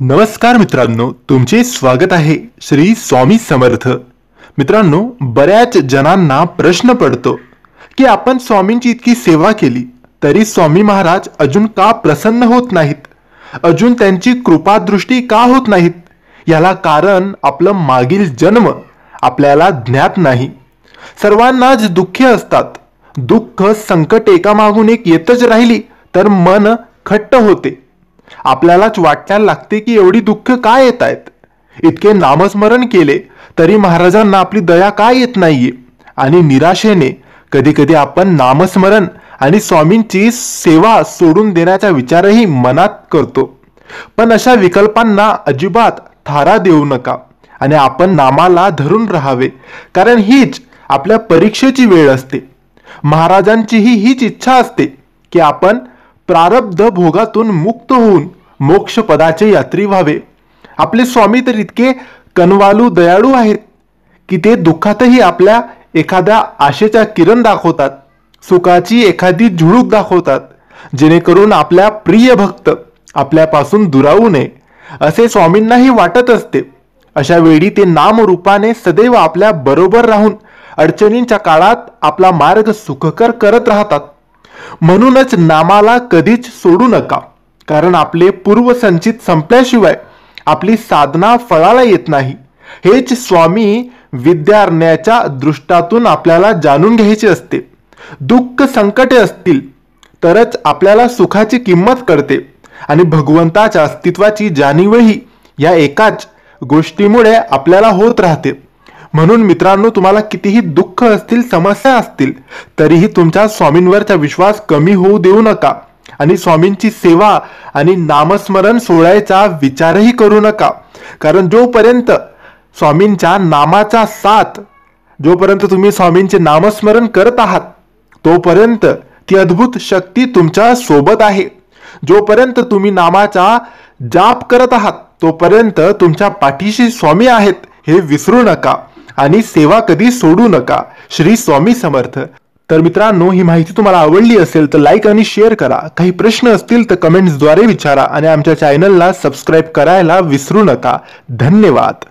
नमस्कार मित्रांनो तुमचे स्वागत आहे श्री स्वामी समर्थ. मित्रांनो बऱ्याच जणांना प्रश्न पडतो की आपण स्वामींची इतकी सेवा केली तरी स्वामी महाराज अजून का प्रसन्न होत नाहीत? अजून त्यांची कृपादृष्टी का होत नाहीत? याला कारण आपलं मागील जन्म आपल्याला ज्ञात नाही. सर्वांनाच दुःखे असतात. दुःख संकट एकामागून एक येतच राहिली तर मन खट्ट होते. आपल्यालाच वाटायला लागते की एवढी दुःख काय येत आहेत? इतके नामस्मरण केले तरी महाराजांना आपली दया काय येत नाहीये? आणि निराशेने कधी कधी आपण नामस्मरण आणि स्वामींची सेवा सोडून देण्याचा विचारही मनात करतो. पण अशा विकल्पांना अजिबात थारा देऊ नका आणि आपण नामाला धरून राहावे कारण हीच आपल्या परीक्षेची वेळ असते. महाराजांचीही हीच इच्छा असते की आपण प्रारब्ध भोगातून मुक्त होऊन मोक्षपदाचे यात्री व्हावे. आपले स्वामी तर इतके कनवालू दयाळू आहेत की ते दुःखातही आपल्या एखाद्या आशेच्या किरण दाखवतात सुखाची एखादी झुळूक दाखवतात जेणेकरून आपल्या प्रिय भक्त आपल्यापासून दुरावू नये असे स्वामींनाही वाटत असते. अशा वेळी ते नामरूपाने सदैव आपल्या बरोबर राहून अडचणींच्या काळात आपला मार्ग सुखकर करत राहतात. म्हणूनच नामाला कधीच सोडू नका. कारण आपले पूर्वसंचित संपल्याशिवाय आपली साधना फळाला येत नाही. हेच स्वामी विद्यारण्याच्या दृष्टातून आपल्याला जाणून घ्यायचे असते. दुःख संकटे असतील तरच आपल्याला सुखाची किंमत कळते. आणि भगवंताच्या अस्तित्वाची जाणीवही या एकाच गोष्टीमुळे आपल्याला होत राहते. म्हणून मित्रांनो तुम्हाला कितीही दुःख असतील समस्या असतील तरीही तुमच्या स्वामींवरचा विश्वास कमी होऊ देऊ नका. आणि स्वामींची सेवा आणि नामस्मरण सोडायचा विचारही करू नका. कारण जोपर्यंत स्वामींच्या नामाचा साथ जोपर्यंत तुम्ही स्वामींचे नामस्मरण करत आहात तोपर्यंत ती अद्भुत शक्ती तुमच्यासोबत आहे. जोपर्यंत तुम्ही नामाचा जाप करत आहात तोपर्यंत तुमच्या पाठीशी स्वामी आहेत हे विसरू नका. आणि सेवा कधी सोडू नका. श्री स्वामी समर्थ. तर मित्रांनो ही माहिती तुम्हाला आवडली असेल तर लाईक आणि शेअर करा. काही प्रश्न असतील तर कमेंट्सद्वारे विचारा आणि आमच्या चॅनलला सबस्क्राईब करायला विसरू नका. धन्यवाद.